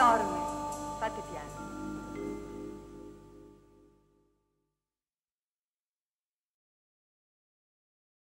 dorme, fate piano.